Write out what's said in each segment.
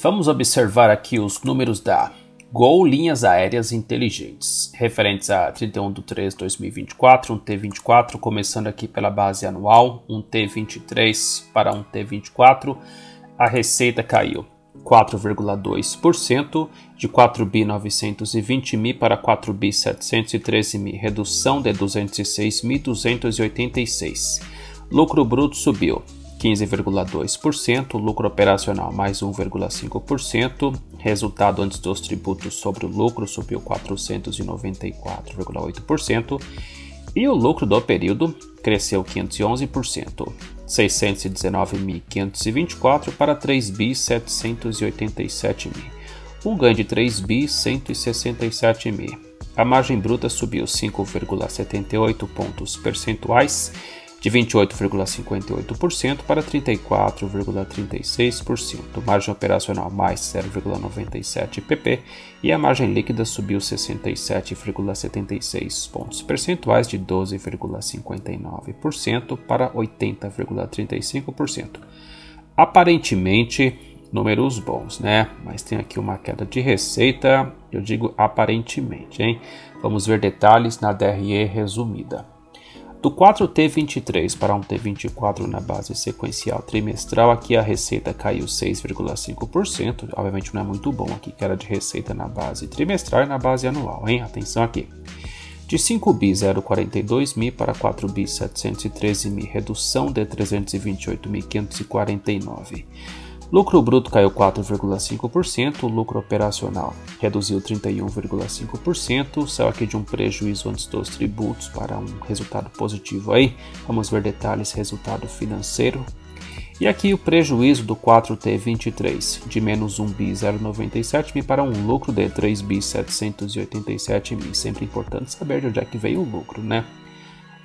Vamos observar aqui os números da Gol Linhas Aéreas Inteligentes, referentes a 31 de 3 de 2024, um T24, começando aqui pela base anual, um T23 para um T24, a receita caiu 4,2%, de 4 bi 920 mil para 4 bi 713 mil, redução de 206.286. Lucro bruto subiu 15,2%, lucro operacional mais 1,5%, resultado antes dos tributos sobre o lucro subiu 494,8% e o lucro do período cresceu 511%, 619.524 para 3.787 mil, um ganho de 3.167 mil. A margem bruta subiu 5,78 pontos percentuais de 28,58% para 34,36%, margem operacional mais 0,97 pp e a margem líquida subiu 67,76 pontos percentuais de 12,59% para 80,35%. Aparentemente, números bons, né? Mas tem aqui uma queda de receita, eu digo aparentemente, hein? Vamos ver detalhes na DRE resumida. Do 4T23 para um T24 na base sequencial trimestral, aqui a receita caiu 6,5%. Obviamente não é muito bom aqui, que era de receita na base trimestral e na base anual, hein? Atenção aqui. De 5 bi 042 mil para 4 bi 713 mil, redução de 328.549. Lucro bruto caiu 4,5%, lucro operacional reduziu 31,5%, saiu aqui de um prejuízo antes dos tributos para um resultado positivo aí. Vamos ver detalhes resultado financeiro. E aqui o prejuízo do 4T23 de menos 1 bi 097 mil para um lucro de 3 bi 787 mil. Sempre importante saber de onde é que veio o lucro, né?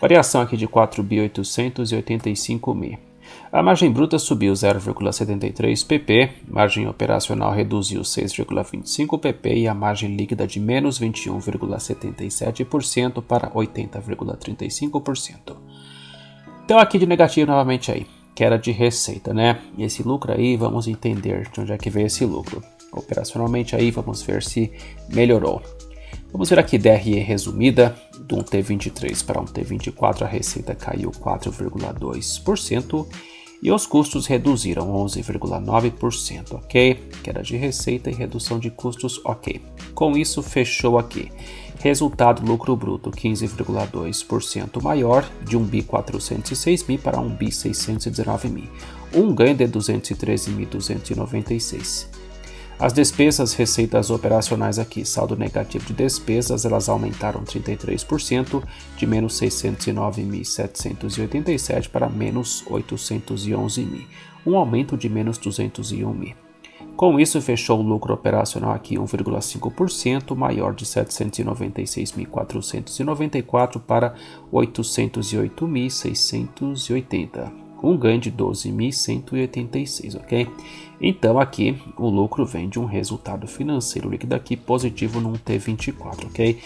Variação aqui de 4 bi 885 mil. A margem bruta subiu 0,73 pp, margem operacional reduziu 6,25 pp e a margem líquida de menos 21,77% para 80,35%. Então aqui de negativo novamente aí, que era de receita, né? Esse lucro aí, vamos entender de onde é que veio esse lucro. Operacionalmente aí, vamos ver se melhorou. Vamos ver aqui DRE resumida, de um T23 para um T24 a receita caiu 4,2% e os custos reduziram 11,9%, ok? Queda de receita e redução de custos, ok. Com isso, fechou aqui. Resultado lucro bruto 15,2% maior, de 1 bi 406 mil para 1 bi 619 mil, um ganho de 213.296. As despesas, receitas operacionais aqui, saldo negativo de despesas, elas aumentaram 33%, de menos 609.787 para menos 811.000, um aumento de menos 201.000. Com isso, fechou o lucro operacional aqui 1,5% maior de 796.494 para 808.680 com um ganho de 12.186, ok? Então aqui o lucro vem de um resultado financeiro líquido aqui positivo num T24, ok?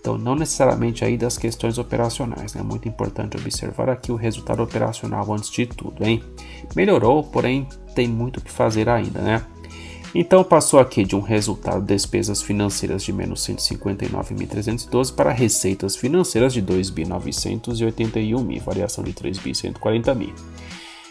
Então não necessariamente aí das questões operacionais, é né? muito importante observar aqui o resultado operacional antes de tudo, hein? Melhorou, porém tem muito que fazer ainda, né? Então passou aqui de um resultado de despesas financeiras de menos 159.312 para receitas financeiras de 2.981.000, variação de 3.140.000.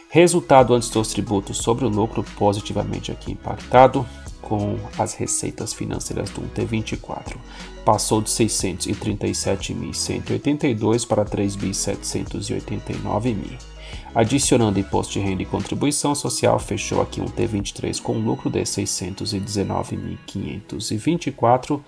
Resultado antes dos tributos sobre o lucro positivamente aqui impactado com as receitas financeiras do T24. Passou de 637.182 para 3.789.000. Adicionando imposto de renda e contribuição social, fechou aqui um T23 com lucro de 619.524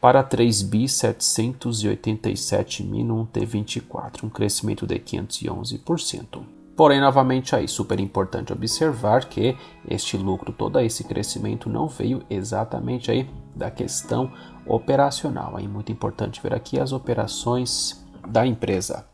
para 3.787.000 num T24, um crescimento de 511%. Porém, novamente aí, super importante observar que este lucro, todo esse crescimento não veio exatamente aí da questão operacional. É muito importante ver aqui as operações da empresa.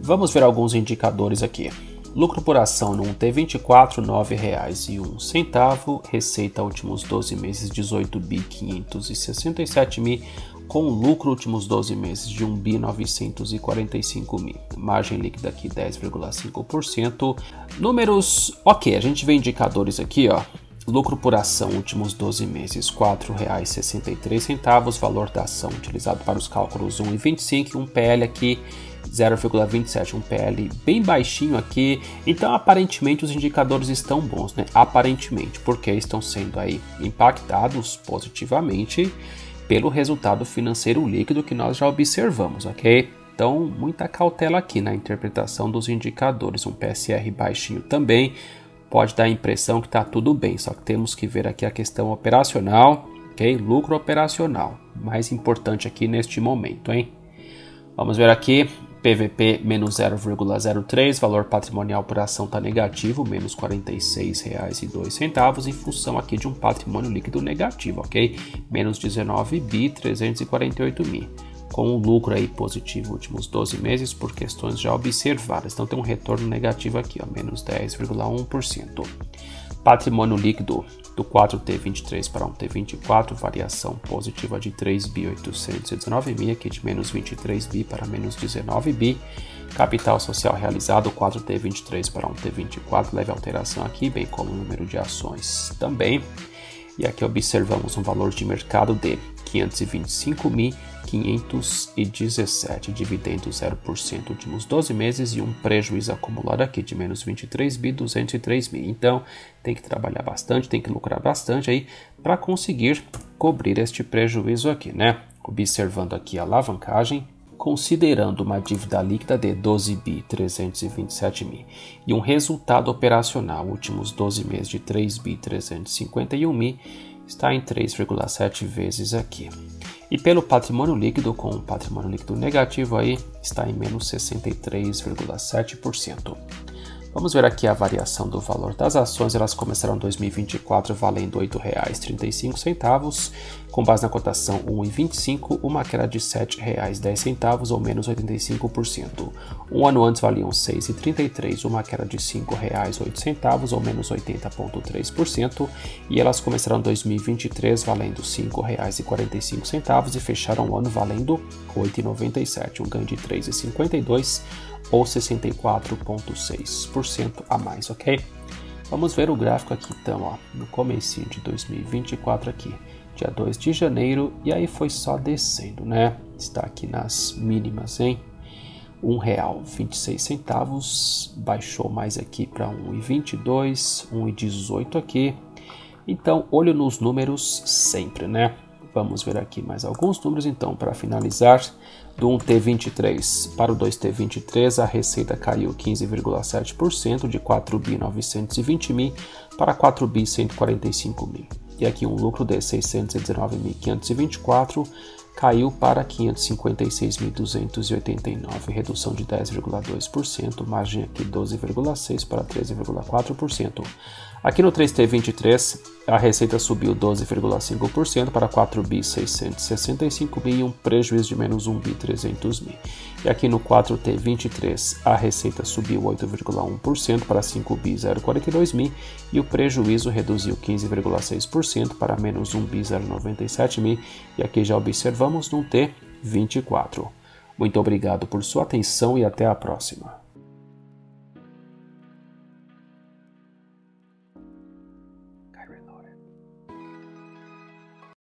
Vamos ver alguns indicadores aqui. Lucro por ação no T24, R$ 9,01. Receita últimos 12 meses, 18 bi 567 mil, com lucro últimos 12 meses de 1 bi 945 mil. Margem líquida aqui 10,5%. Números, ok, a gente vê indicadores aqui, ó. Lucro por ação últimos 12 meses, R$ 4,63. Valor da ação utilizado para os cálculos 1,25 e um PL aqui 0,27, um PL bem baixinho aqui. Então, aparentemente os indicadores estão bons, né? Aparentemente, porque estão sendo aí impactados positivamente pelo resultado financeiro líquido que nós já observamos, ok? Então, muita cautela aqui na interpretação dos indicadores. Um PSR baixinho também pode dar a impressão que está tudo bem, só que temos que ver aqui a questão operacional, ok? Lucro operacional, mais importante aqui neste momento, hein? Vamos ver aqui, PVP menos 0,03, valor patrimonial por ação está negativo, menos R$ 46,02, em função aqui de um patrimônio líquido negativo, ok? Menos 19 bi 348 mil com um lucro aí positivo últimos 12 meses por questões já observadas. Então tem um retorno negativo aqui, ó, menos 10,1%. Patrimônio líquido do 4T23 para um T24, variação positiva de 3.819 bi, aqui de menos 23 bi para menos 19 bi. Capital social realizado 4T23 para um T24, leve alteração aqui, bem como o número de ações também. E aqui observamos um valor de mercado de 525.517, dividendo 0% últimos 12 meses e um prejuízo acumulado aqui de menos 23 bi 203 mil. Então tem que trabalhar bastante, tem que lucrar bastante aí para conseguir cobrir este prejuízo aqui, né? Observando aqui a alavancagem, considerando uma dívida líquida de 12 bi 327 mil e um resultado operacional últimos 12 meses de 3 bi 351 mil está em 3,7 vezes aqui. E pelo patrimônio líquido, com o patrimônio líquido negativo aí, está em menos 63,7%. Vamos ver aqui a variação do valor das ações. Elas começaram em 2024 valendo R$ 8,35, com base na cotação 1,25, uma queda de R$ 7,10 ou menos 85%. Um ano antes valiam R$ 6,33, uma queda de R$ 5,08 ou menos 80,3%. E elas começaram em 2023 valendo R$ 5,45 e fecharam o ano valendo R$ 8,97, um ganho de R$ 3,52 ou 64,6% a mais, ok? Vamos ver o gráfico aqui então, ó, no começo de 2024 aqui, dia 2 de janeiro, e aí foi só descendo, né? Está aqui nas mínimas, hein? R$ real 26 centavos, baixou mais aqui para 1,22, 1,18 aqui. Então, olho nos números sempre, né? Vamos ver aqui mais alguns números então para finalizar. Do 1T23 para o 2T23, a receita caiu 15,7% de 4 bi 920 mil para 4 bi 145 mil. E aqui um lucro de 619.524 caiu para 556.289, redução de 10,2%, margem aqui 12,6 para 13,4%. Aqui no 3T23, a receita subiu 12,5% para 4 bi 665 mil e um prejuízo de menos 1 bi 300 mil. E aqui no 4T23, a receita subiu 8,1% para 5 bi 042 mil e o prejuízo reduziu 15,6% para menos 1 bi 097 mil. E aqui já observamos no T24. Muito obrigado por sua atenção e até a próxima.